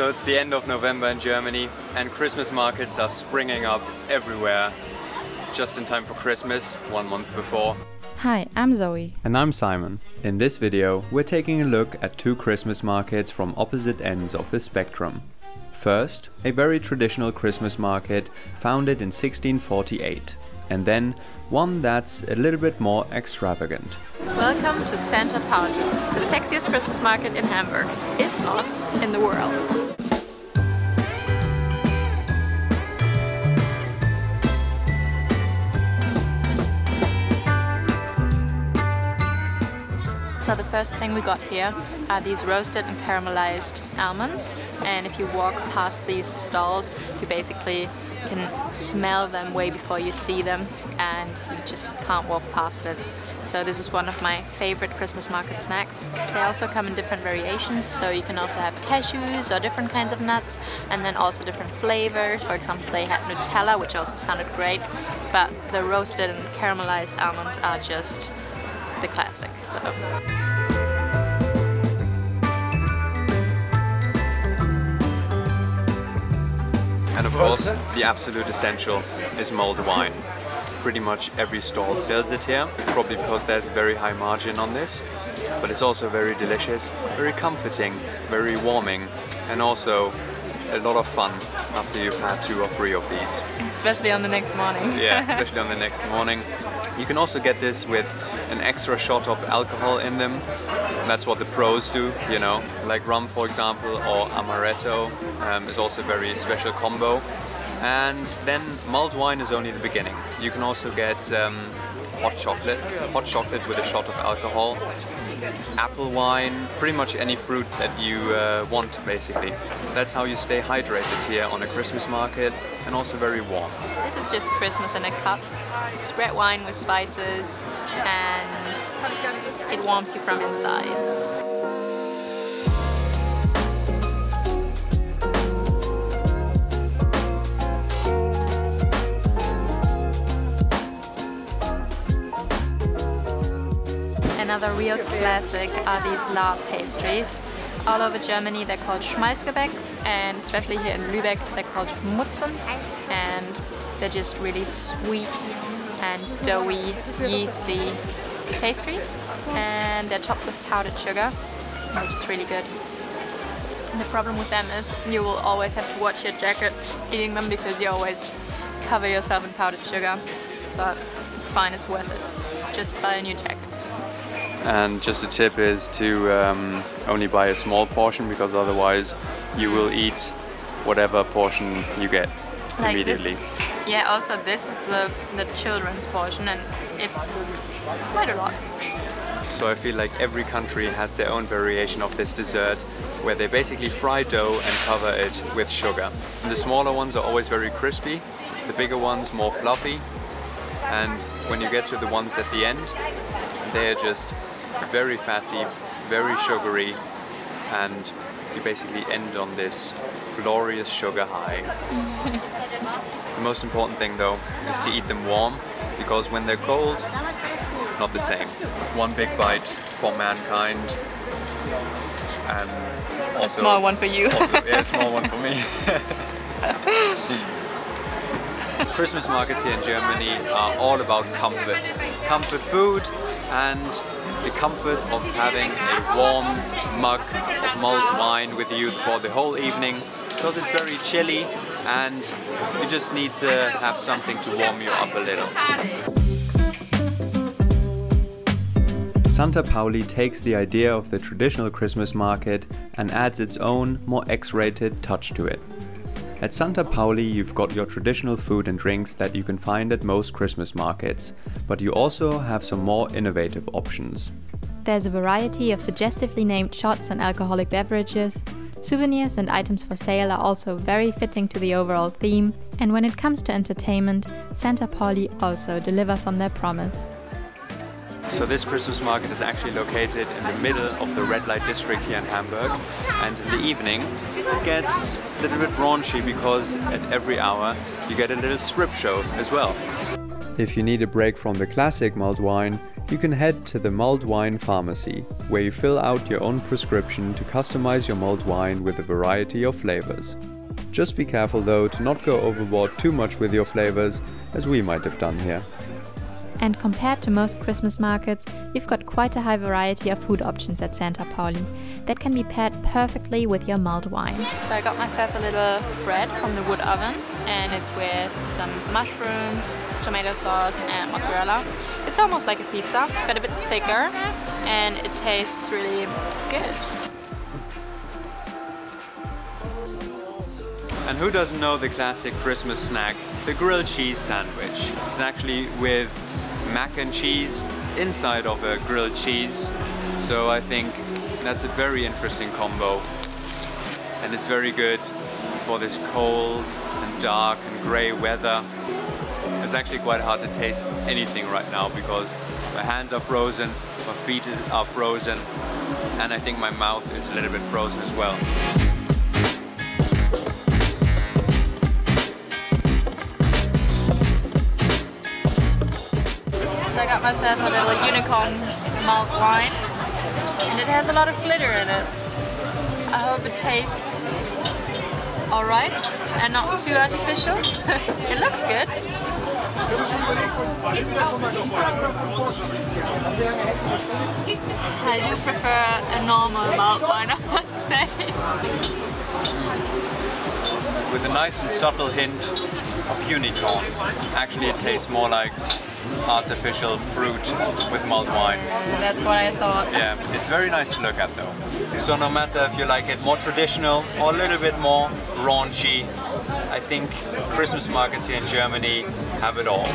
So it's the end of November in Germany and Christmas markets are springing up everywhere just in time for Christmas, one month before. Hi, I'm Zoe. And I'm Simon. In this video, we're taking a look at two Christmas markets from opposite ends of the spectrum. First, a very traditional Christmas market founded in 1648, and then one that's a little bit more extravagant. Welcome to Santa Pauli, the sexiest Christmas market in Hamburg, if not in the world. So the first thing we got here are these roasted and caramelized almonds and if you walk past these stalls you basically can smell them way before you see them and you just can't walk past it. So this is one of my favorite Christmas market snacks. They also come in different variations so you can also have cashews or different kinds of nuts and then also different flavors. For example they had Nutella which also sounded great but the roasted and caramelized almonds are just the classic. So. And of course, the absolute essential is mulled wine. Pretty much every stall sells it here, probably because there's a very high margin on this. But it's also very delicious, very comforting, very warming, and also a lot of fun after you've had two or three of these. Especially on the next morning. yeah, especially on the next morning. You can also get this with an extra shot of alcohol in them. That's what the pros do, you know, like rum for example or amaretto um, is also a very special combo. And then mulled wine is only the beginning. You can also get um, hot chocolate, hot chocolate with a shot of alcohol, apple wine, pretty much any fruit that you uh, want basically. That's how you stay hydrated here on a Christmas market and also very warm. This is just Christmas in a cup. It's red wine with spices and it warms you from inside. Another real classic are these Lard pastries. All over Germany they're called Schmalzgebäck and especially here in Lübeck they're called Mutzen and they're just really sweet and doughy, yeasty pastries and they're topped with powdered sugar which is really good. And the problem with them is you will always have to watch your jacket eating them because you always cover yourself in powdered sugar but it's fine, it's worth it. Just buy a new jacket. And just a tip is to um, only buy a small portion because otherwise you will eat whatever portion you get like immediately. This, yeah, also this is the, the children's portion and it's, it's quite a lot. So I feel like every country has their own variation of this dessert where they basically fry dough and cover it with sugar. So the smaller ones are always very crispy, the bigger ones more fluffy and when you get to the ones at the end they're just very fatty, very sugary, and you basically end on this glorious sugar high. the most important thing though is to eat them warm, because when they're cold, not the same. One big bite for mankind, and also... A small one for you. also, yeah, a small one for me. Christmas markets here in Germany are all about comfort. Comfort food and the comfort of having a warm mug of mulled wine with you for the whole evening because it's very chilly and you just need to have something to warm you up a little. Santa Pauli takes the idea of the traditional Christmas market and adds its own, more X-rated touch to it. At Santa Pauli, you've got your traditional food and drinks that you can find at most Christmas markets, but you also have some more innovative options. There's a variety of suggestively named shots and alcoholic beverages. Souvenirs and items for sale are also very fitting to the overall theme, and when it comes to entertainment, Santa Pauli also delivers on their promise. So this Christmas market is actually located in the middle of the red light district here in Hamburg and in the evening it gets a little bit raunchy because at every hour you get a little strip show as well. If you need a break from the classic mulled wine, you can head to the mulled wine pharmacy, where you fill out your own prescription to customize your mulled wine with a variety of flavors. Just be careful though to not go overboard too much with your flavors, as we might have done here. And compared to most Christmas markets, you've got quite a high variety of food options at Santa Pauli that can be paired perfectly with your mulled wine. So I got myself a little bread from the wood oven and it's with some mushrooms, tomato sauce and mozzarella. It's almost like a pizza, but a bit thicker and it tastes really good. And who doesn't know the classic Christmas snack, the grilled cheese sandwich? It's actually with mac and cheese inside of a grilled cheese. So I think that's a very interesting combo. And it's very good for this cold and dark and grey weather. It's actually quite hard to taste anything right now because my hands are frozen, my feet are frozen, and I think my mouth is a little bit frozen as well. Got myself a little unicorn mulled wine and it has a lot of glitter in it. I hope it tastes alright and not too artificial. it looks good. I do prefer a normal mulled wine, I must say. With a nice and subtle hint of unicorn. Actually it tastes more like artificial fruit with mulled wine. That's what I thought. Yeah, it's very nice to look at though. So no matter if you like it more traditional or a little bit more raunchy, I think Christmas markets here in Germany have it all.